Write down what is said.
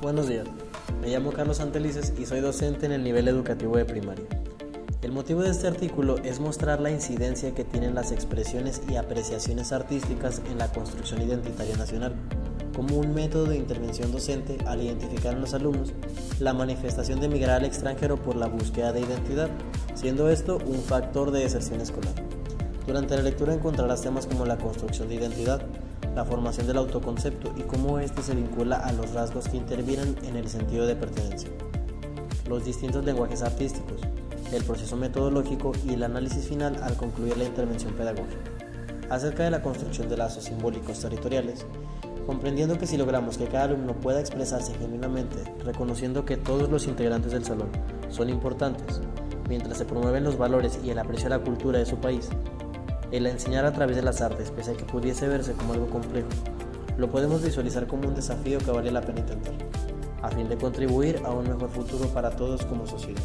Buenos días, me llamo Carlos Antelices y soy docente en el nivel educativo de primaria. El motivo de este artículo es mostrar la incidencia que tienen las expresiones y apreciaciones artísticas en la construcción identitaria nacional, como un método de intervención docente al identificar en los alumnos la manifestación de migrar al extranjero por la búsqueda de identidad, siendo esto un factor de deserción escolar. Durante la lectura encontrarás temas como la construcción de identidad, la formación del autoconcepto y cómo éste se vincula a los rasgos que intervienen en el sentido de pertenencia, los distintos lenguajes artísticos, el proceso metodológico y el análisis final al concluir la intervención pedagógica. Acerca de la construcción de lazos simbólicos territoriales, comprendiendo que si logramos que cada alumno pueda expresarse genuinamente, reconociendo que todos los integrantes del salón son importantes, mientras se promueven los valores y el aprecio a la cultura de su país, el enseñar a través de las artes, pese a que pudiese verse como algo complejo, lo podemos visualizar como un desafío que vale la pena intentar, a fin de contribuir a un mejor futuro para todos como sociedad.